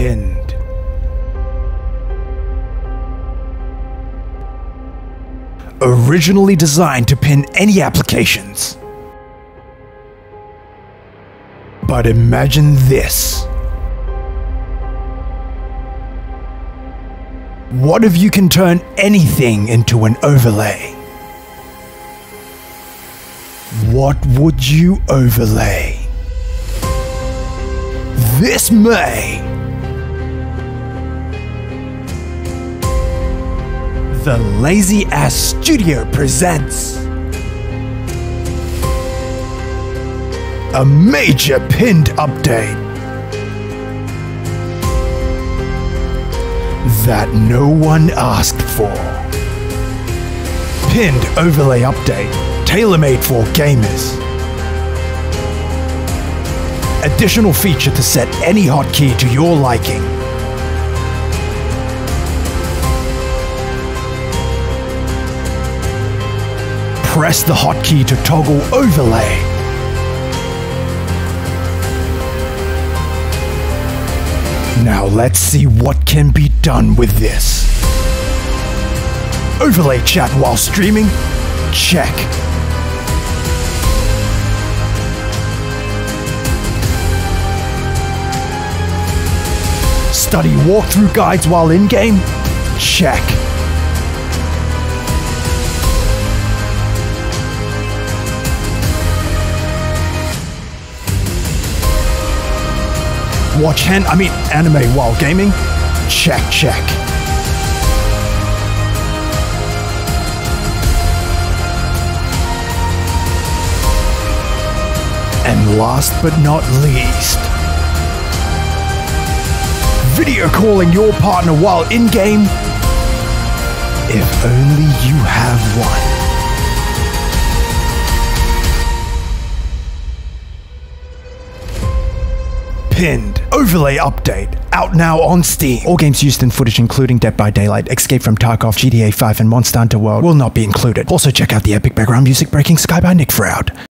Pinned. Originally designed to pin any applications. But imagine this. What if you can turn anything into an overlay? What would you overlay? This May, the Lazy Ass Studio presents a major pinned update that no one asked for. Pinned overlay update, tailor made for gamers. Additional feature to set any hotkey to your liking. Press the hotkey to toggle overlay. Now let's see what can be done with this. Overlay chat while streaming? Check. Study walkthrough guides while in game? Check. Watch hand, I mean anime while gaming? Check, check. And last but not least, video calling your partner while in game? If only you have one. Pinned. Overlay update. Out now on Steam. All games used in footage including Dead by Daylight, Escape from Tarkov, GTA 5 and Monster Hunter World will not be included. Also check out the epic background music Breaking Sky by Nick Froud.